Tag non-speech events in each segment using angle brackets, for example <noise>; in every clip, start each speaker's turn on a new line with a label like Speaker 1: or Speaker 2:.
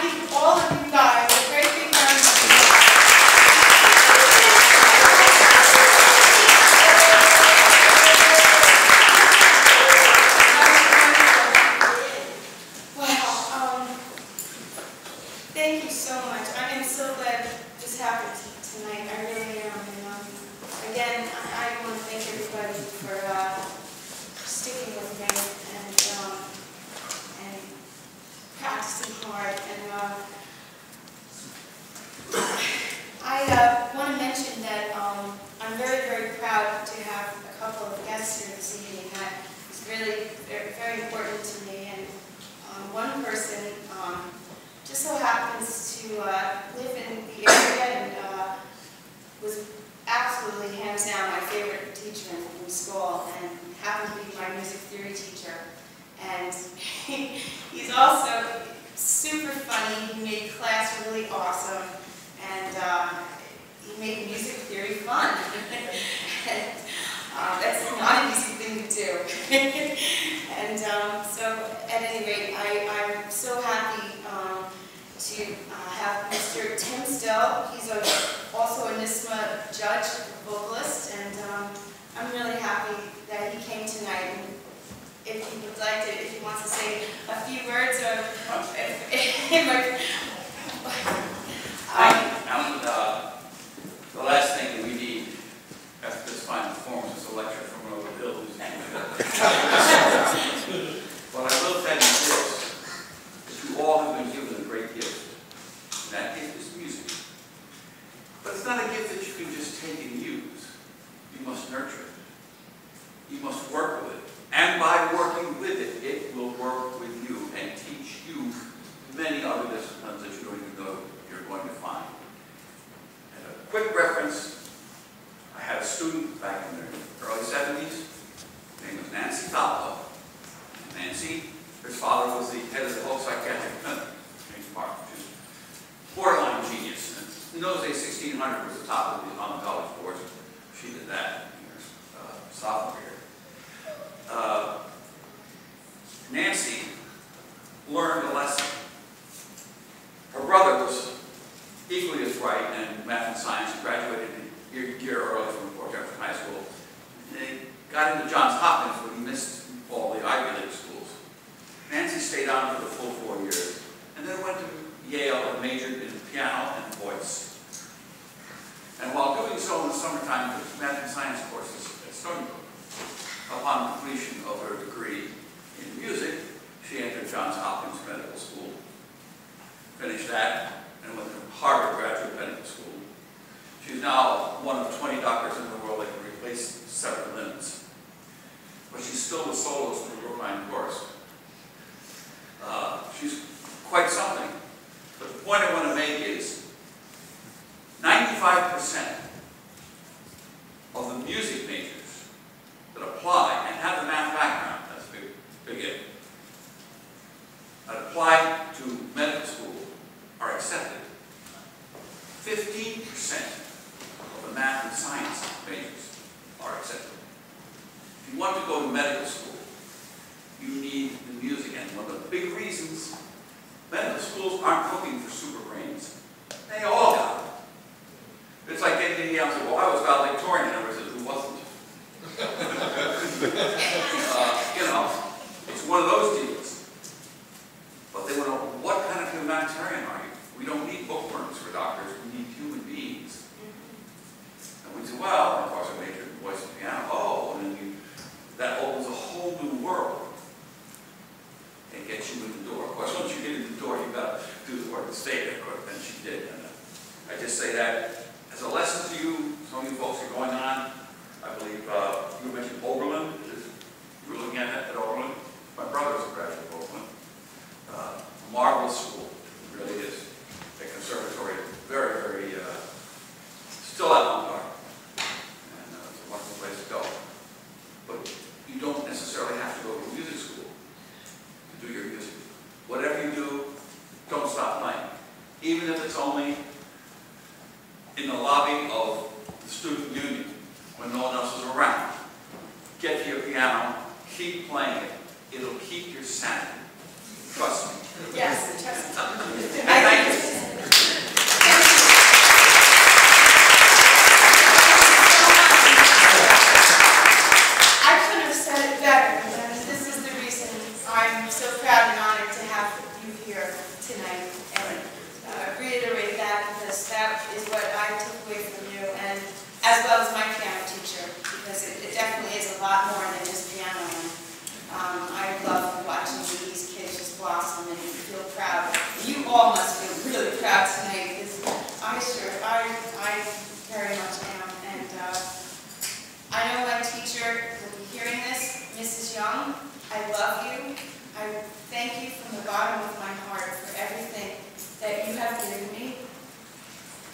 Speaker 1: que pode very, very important to me. And um, one person um, just so happens to uh, live in the area and uh, was absolutely hands down my favorite teacher in school and happened to be my music theory teacher. And he, he's also super funny. He made class really awesome. And uh, he made music theory fun. <laughs> and, uh, that's not an easy thing to do. <laughs> I
Speaker 2: love you. I thank you from the bottom of my heart for everything that you have given me.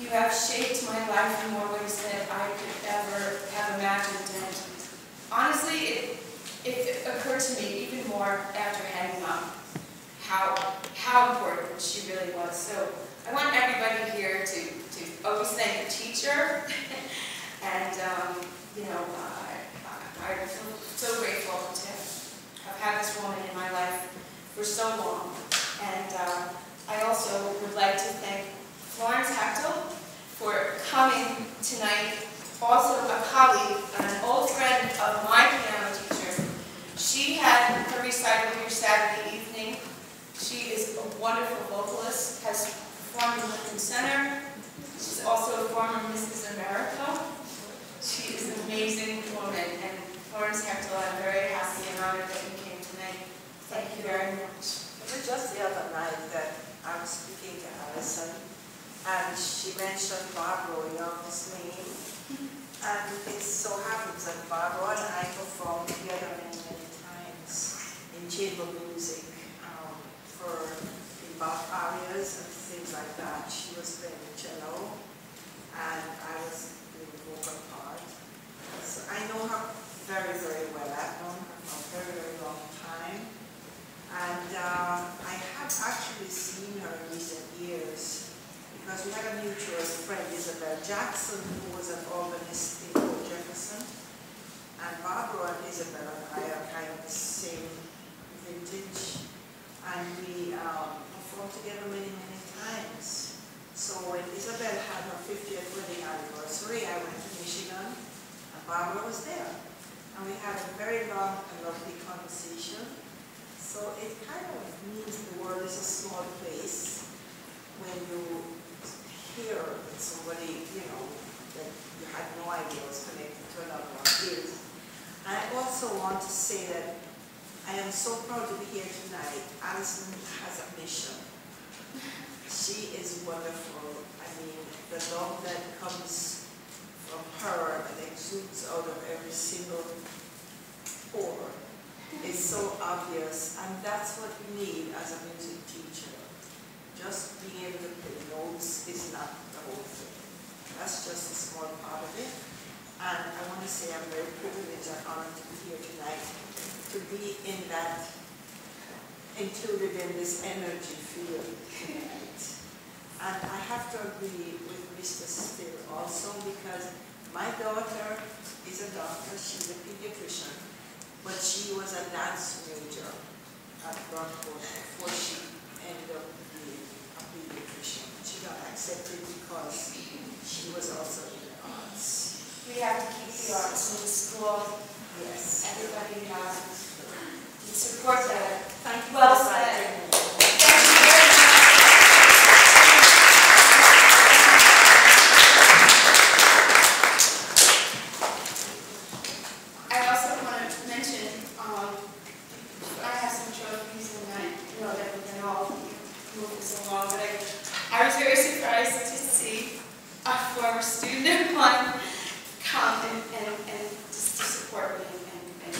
Speaker 2: You have shaped my life in more ways than I could ever have imagined. And honestly, it, it occurred to me even more after hanging up how, how important she really was. So I want everybody here to, to always thank the teacher. <laughs> and, um, you know, uh, I, I'm so, so grateful to have had this woman in my life for so long. And uh, I also would like to thank Florence Hechtel for coming tonight, also a colleague, an old friend of my piano teacher. She had her recital here Saturday evening. She is a wonderful vocalist, has performed in Lincoln Center. She's also a former Mrs. America. She is an amazing woman, and Florence Hechtel, I'm very happy and honored that you came. Thank you very much.
Speaker 3: It was just the other night that I was speaking to Allison, and she mentioned Barbara Young's name. And it so happens that Barbara and I performed together many, many times in chamber music um, for the Bach arias and things like that. She was playing the cello, and I was doing the vocal part. So I know her very, very well. I've known her for a very, very long time. And uh, I have actually seen her in recent years because we had a mutual friend, Isabel Jackson, who was an organist in Jefferson. And Barbara and Isabel and I are kind of the same vintage. And we um, performed together many, many times. So when Isabel had her 50th wedding anniversary, I went to Michigan and Barbara was there. And we had a very long and lovely conversation. So it kind of means the world is a small place when you hear that somebody, you know, that you had no idea was connected to another one is. And I also want to say that I am so proud to be here tonight. Allison has a mission. She is wonderful. I mean, the love that comes from her and exudes out of every single pore is so obvious, and that's what we need as a music teacher. Just being able to play notes is not the whole thing. That's just a small part of it. And I want to say I'm very privileged and honored to be here tonight, to be in that, included in this energy field tonight. And I have to agree with Mr. Still also because my daughter is a doctor, she's a pediatrician, but she was a dance major at Broncos before she ended up being a pediatrician. She got accepted because she was also in the arts.
Speaker 2: We have to keep the arts in the school.
Speaker 3: Yes.
Speaker 2: Everybody uh, support that.
Speaker 3: Thank you.
Speaker 2: Well said.
Speaker 3: inviting me.
Speaker 2: Thank you very much. I also want to mention, um, I have some trophies and I know that we can all move this along, but I, I was very surprised to see a former student of mine come and, and, and just to support me and, and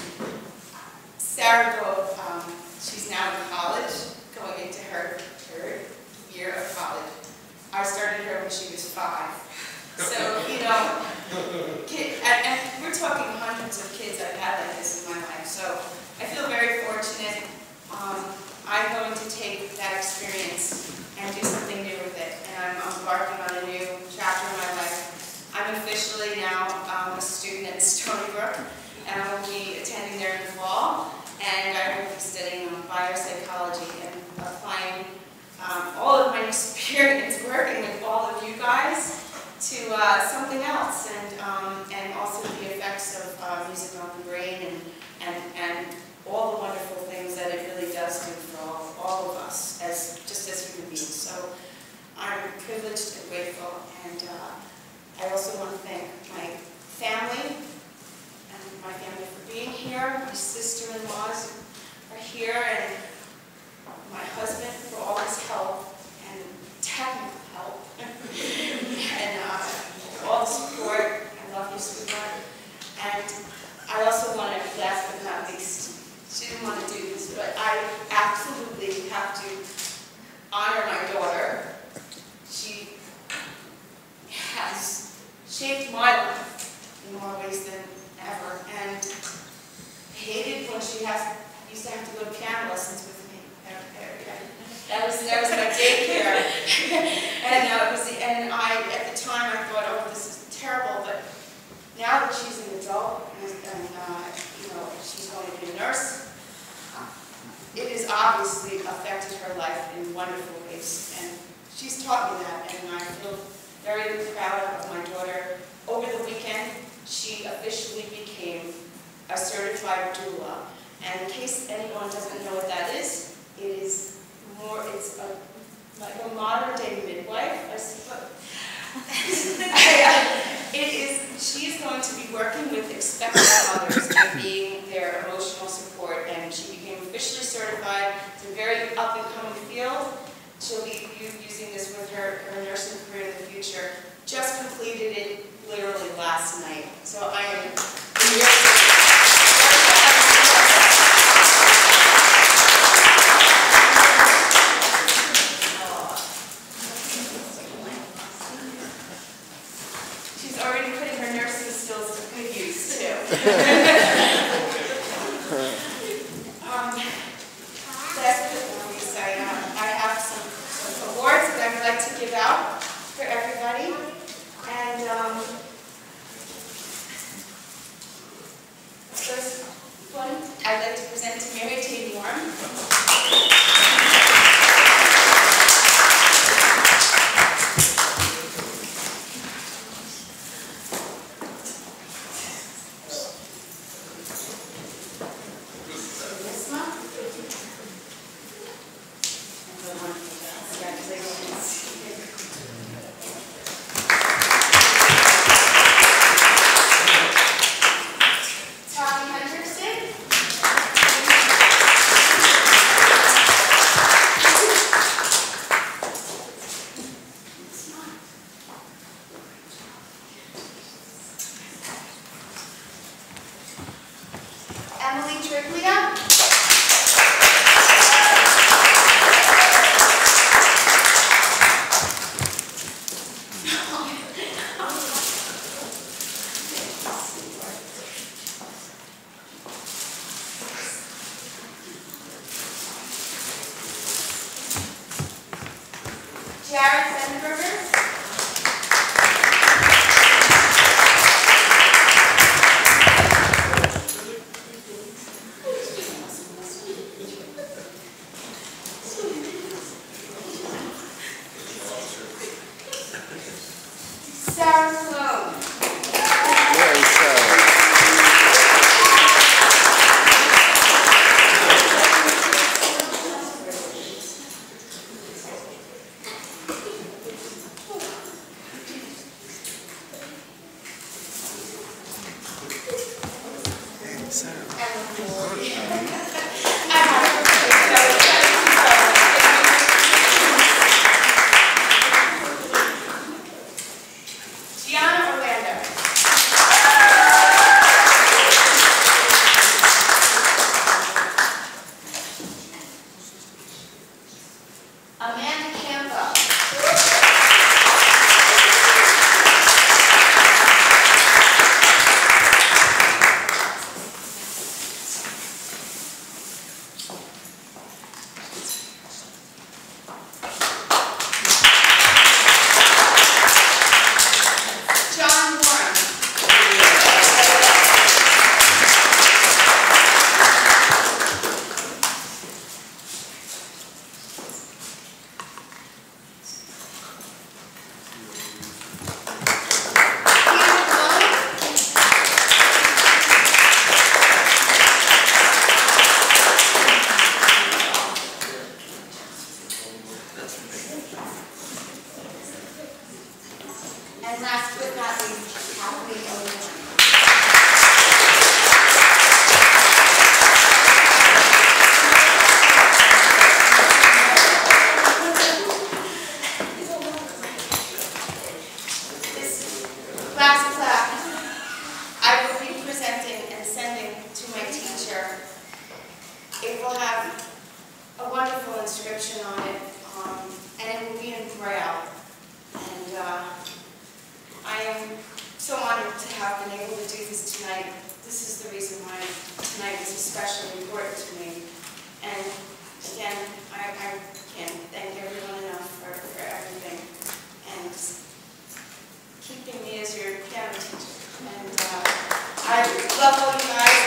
Speaker 2: Sarah Gove, um, she's now in college, going into her third year of college. Her when she was five. So, you know, kid, and, and we're talking hundreds of kids I've had like this in my life. So I feel very fortunate. Um, I'm going to take that experience and do something new with it. And I'm embarking on a new chapter in my life. I'm officially now um, a student at Stony Brook, and I will be attending there in the fall. And I will be studying biopsychology and applying um, all of my <laughs> experience working with all of you guys to uh, something else, and um, and also the effects of uh, music on the brain and, and and all the wonderful things that it really does do for all, all of us as And uh, it was, and I, at the time, I thought, oh, this is terrible, but now that she's an adult and, and, uh, you know, she's going to be a nurse, it has obviously affected her life in wonderful ways. And she's taught me that, and I feel very proud of my daughter. Over the weekend, she officially became a certified doula. And in case anyone doesn't know what that is, it is more, it's a, like a modern day midwife, I suppose. <laughs> It is, she is going to be working with expectant mothers and being their emotional support, and she became officially certified. It's a very up and coming field. She'll be using this with her, her nursing career in the future. Just completed it literally last night. So I am very, She's already putting her nursing skills to good use, too. Um, Last but not least, I, uh, I have some some awards that I would like to give out for everybody. And um, the first one, I'd like to Jared Zenberger. inscription on it, um, and it will be in Braille. And uh, I am so honored to have been able to do this tonight. This is the reason why tonight is especially important
Speaker 4: to me.
Speaker 2: And again, I, I can't thank everyone enough for, for everything and keeping me as your piano teacher. And uh, I love all you guys.